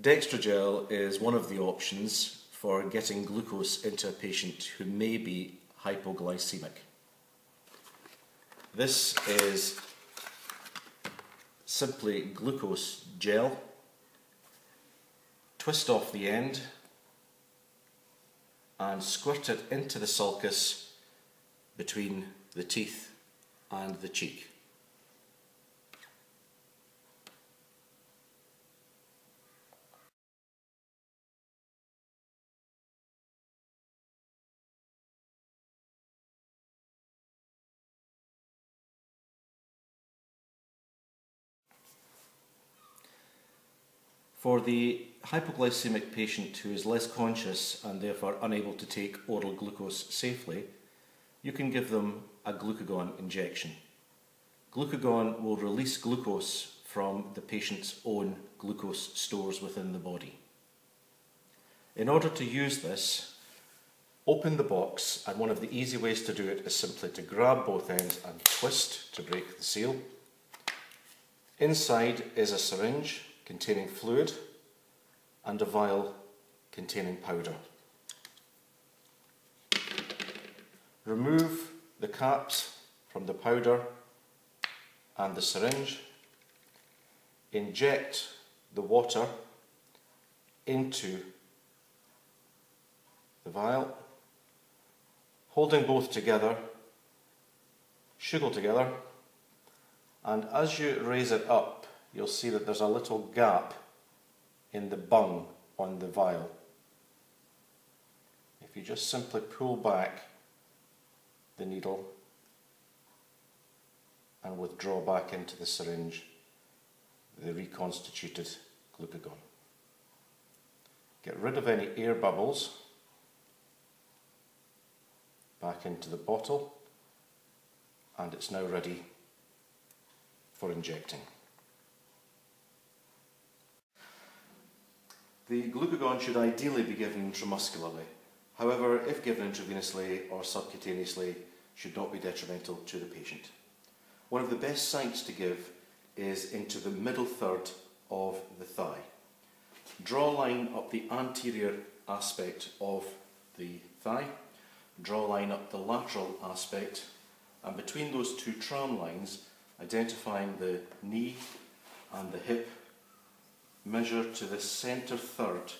Dextrogel is one of the options for getting glucose into a patient who may be hypoglycemic. This is simply glucose gel. Twist off the end and squirt it into the sulcus between the teeth and the cheek. For the hypoglycemic patient who is less conscious and therefore unable to take oral glucose safely, you can give them a glucagon injection. Glucagon will release glucose from the patient's own glucose stores within the body. In order to use this, open the box and one of the easy ways to do it is simply to grab both ends and twist to break the seal. Inside is a syringe containing fluid and a vial containing powder. Remove the caps from the powder and the syringe. Inject the water into the vial, holding both together, sugar together, and as you raise it up, you'll see that there's a little gap in the bung on the vial. If you just simply pull back the needle and withdraw back into the syringe the reconstituted glucagon. Get rid of any air bubbles back into the bottle and it's now ready for injecting. The glucagon should ideally be given intramuscularly. However, if given intravenously or subcutaneously, should not be detrimental to the patient. One of the best sites to give is into the middle third of the thigh. Draw a line up the anterior aspect of the thigh, draw a line up the lateral aspect, and between those two tram lines, identifying the knee and the hip measure to the centre third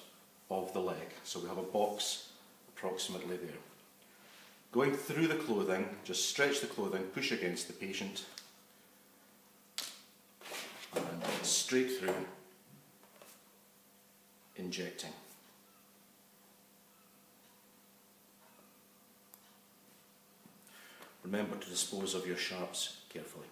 of the leg. So we have a box approximately there. Going through the clothing, just stretch the clothing, push against the patient, and straight through, injecting. Remember to dispose of your sharps carefully.